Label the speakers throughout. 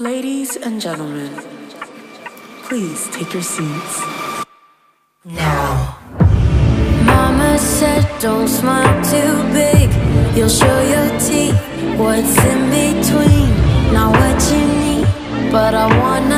Speaker 1: Ladies and gentlemen, please take your seats.
Speaker 2: Now. Mama said, don't smile too big. You'll show your teeth. What's in between? Not what you need, but I wanna.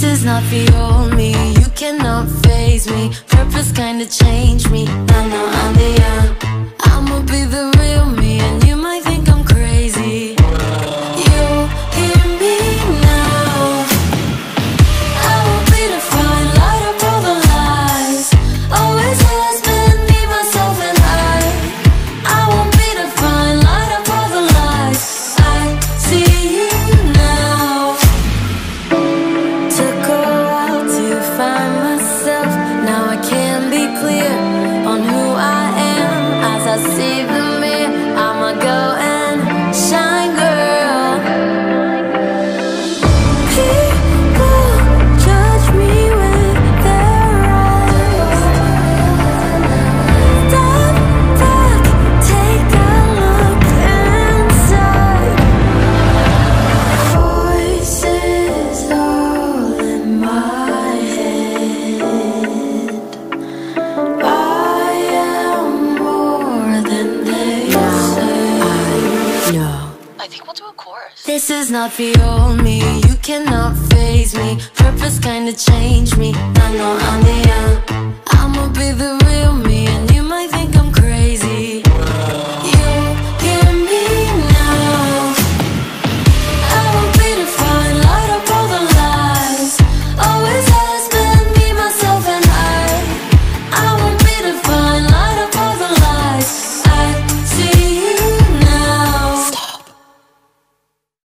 Speaker 2: This is not the old me. You cannot phase me. Purpose kinda changed me. Now, now I'm the
Speaker 3: chorus.
Speaker 2: This is not the old me. You cannot phase me. Purpose kinda changed me. I know I'm the young. I'ma be the real me.